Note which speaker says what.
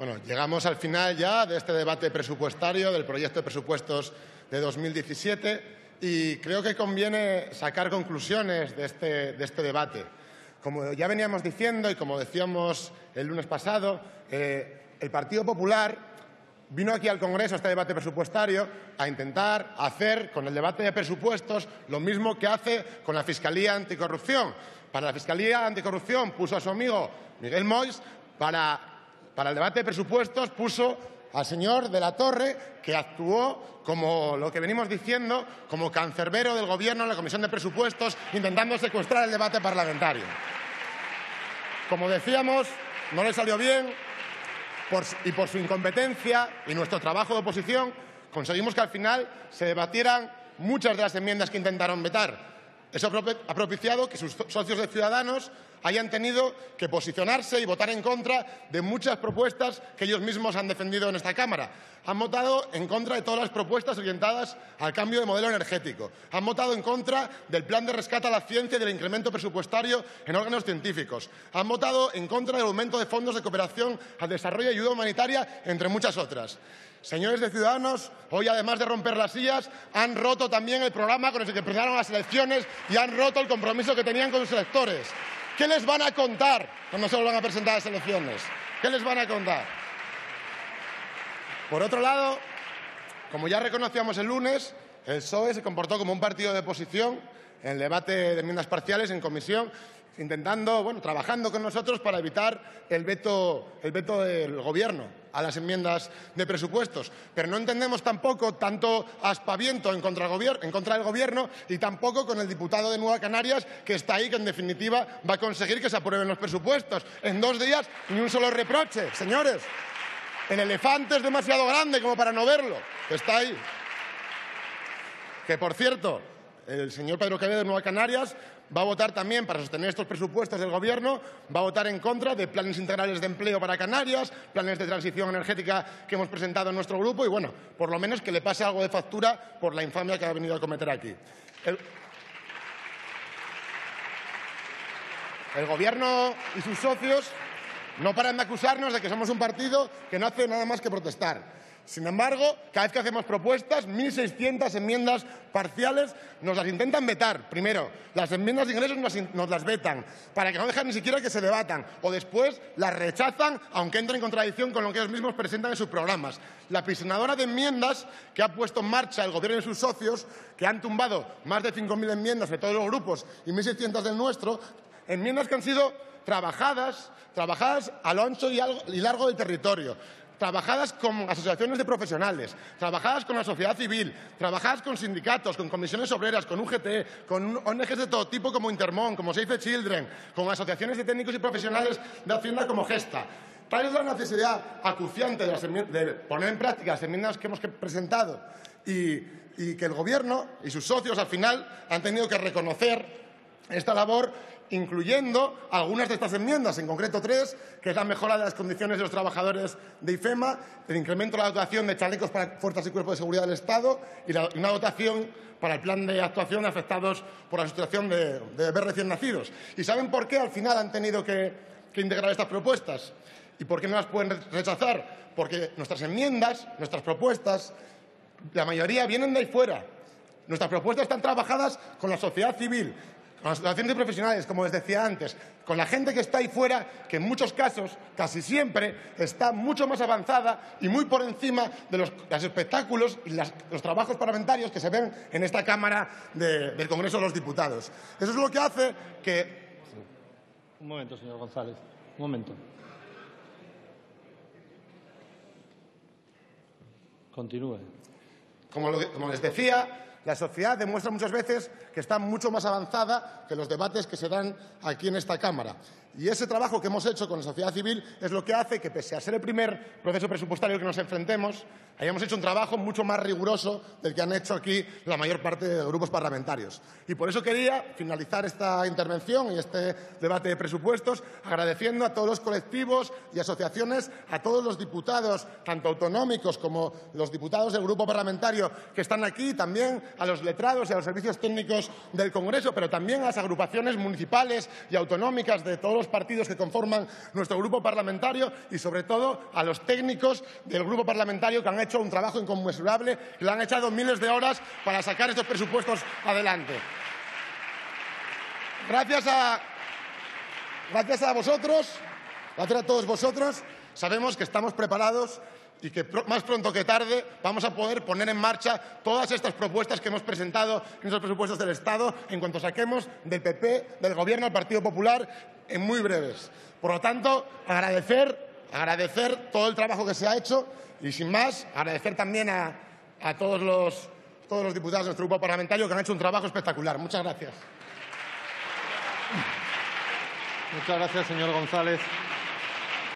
Speaker 1: Bueno, llegamos al final ya de este debate presupuestario del proyecto de presupuestos de 2017 y creo que conviene sacar conclusiones de este, de este debate. Como ya veníamos diciendo y como decíamos el lunes pasado, eh, el Partido Popular vino aquí al Congreso, a este debate presupuestario, a intentar hacer con el debate de presupuestos lo mismo que hace con la Fiscalía Anticorrupción. Para la Fiscalía Anticorrupción puso a su amigo Miguel Mois, para para el debate de presupuestos puso al señor de la Torre, que actuó como lo que venimos diciendo, como cancerbero del Gobierno en la Comisión de Presupuestos, intentando secuestrar el debate parlamentario. Como decíamos, no le salió bien y por su incompetencia y nuestro trabajo de oposición conseguimos que al final se debatieran muchas de las enmiendas que intentaron vetar. Eso ha propiciado que sus socios de Ciudadanos hayan tenido que posicionarse y votar en contra de muchas propuestas que ellos mismos han defendido en esta Cámara. Han votado en contra de todas las propuestas orientadas al cambio de modelo energético. Han votado en contra del plan de rescate a la ciencia y del incremento presupuestario en órganos científicos. Han votado en contra del aumento de fondos de cooperación al desarrollo y ayuda humanitaria, entre muchas otras. Señores de Ciudadanos, hoy además de romper las sillas, han roto también el programa con el que empezaron las elecciones y han roto el compromiso que tenían con sus electores. ¿Qué les van a contar cuando se van a presentar las elecciones? ¿Qué les van a contar? Por otro lado, como ya reconocíamos el lunes, el PSOE se comportó como un partido de oposición en el debate de enmiendas parciales en comisión intentando, bueno, trabajando con nosotros para evitar el veto, el veto del Gobierno a las enmiendas de presupuestos. Pero no entendemos tampoco tanto aspaviento en contra, del Gobierno y tampoco con el diputado de Nueva Canarias que está ahí, que en definitiva va a conseguir que se aprueben los presupuestos. En dos días ni un solo reproche, señores. El elefante es demasiado grande como para no verlo. Está ahí. Que, por cierto, el señor Pedro Quevedo de Nueva Canarias va a votar también para sostener estos presupuestos del Gobierno, va a votar en contra de planes integrales de empleo para Canarias, planes de transición energética que hemos presentado en nuestro grupo y, bueno, por lo menos que le pase algo de factura por la infamia que ha venido a cometer aquí. El, el Gobierno y sus socios no paran de acusarnos de que somos un partido que no hace nada más que protestar. Sin embargo, cada vez que hacemos propuestas, 1.600 enmiendas parciales nos las intentan vetar. Primero, las enmiendas de ingresos nos, las vetan, para que no dejen ni siquiera que se debatan. O después las rechazan, aunque entren en contradicción con lo que ellos mismos presentan en sus programas. La pisonadora de enmiendas que ha puesto en marcha el Gobierno y sus socios, que han tumbado más de 5.000 enmiendas de todos los grupos y 1.600 del nuestro, enmiendas que han sido trabajadas, trabajadas a lo ancho y largo del territorio, trabajadas con asociaciones de profesionales, trabajadas con la sociedad civil, trabajadas con sindicatos, con comisiones obreras, con UGT, con ONGs de todo tipo como Intermón, como Save the Children, con asociaciones de técnicos y profesionales de Hacienda como Gesta. Tal es la necesidad acuciante de, poner en práctica las enmiendas que hemos presentado y, y que el Gobierno y sus socios al final han tenido que reconocer esta labor incluyendo algunas de estas enmiendas, en concreto tres, que es la mejora de las condiciones de los trabajadores de IFEMA, el incremento de la dotación de chalecos para fuerzas y cuerpos de seguridad del Estado y, una dotación para el plan de actuación de afectados por la situación de, bebés recién nacidos. ¿Y saben por qué al final han tenido que integrar estas propuestas? ¿Y por qué no las pueden rechazar? Porque nuestras enmiendas, nuestras propuestas, la mayoría vienen de ahí fuera. Nuestras propuestas están trabajadas con la sociedad civil, con las asociaciones de profesionales, como les decía antes, con la gente que está ahí fuera, que en muchos casos, casi siempre, está mucho más avanzada y muy por encima de los, espectáculos y los trabajos parlamentarios que se ven en esta Cámara del Congreso de los Diputados. Eso es lo que hace que...
Speaker 2: Un momento, señor González. Un momento. Continúe.
Speaker 1: como les decía, la sociedad demuestra muchas veces que está mucho más avanzada que los debates que se dan aquí en esta Cámara. Y ese trabajo que hemos hecho con la sociedad civil es lo que hace que, pese a ser el primer proceso presupuestario que nos enfrentemos, hayamos hecho un trabajo mucho más riguroso del que han hecho aquí la mayor parte de grupos parlamentarios. Y por eso quería finalizar esta intervención y este debate de presupuestos agradeciendo a todos los colectivos y asociaciones, a todos los diputados, tanto autonómicos como los diputados del grupo parlamentario que están aquí, también a los letrados y a los servicios técnicos del Congreso, pero también a las agrupaciones municipales y autonómicas de todos nuevos partidos que conforman nuestro grupo parlamentario y, sobre todo, a los técnicos del grupo parlamentario que han hecho un trabajo inconmensurable y le han echado miles de horas para sacar estos presupuestos adelante. Gracias a, gracias a vosotros, gracias a todos vosotros, sabemos que estamos preparados y que más pronto que tarde vamos a poder poner en marcha todas estas propuestas que hemos presentado en esos presupuestos del Estado en cuanto saquemos del PP, del Gobierno al Partido Popular, en muy breves. Por lo tanto, agradecer, agradecer todo el trabajo que se ha hecho y, sin más, agradecer también a, a todos, los, todos los diputados de nuestro grupo parlamentario que han hecho un trabajo espectacular. Muchas gracias.
Speaker 2: Muchas gracias, señor González.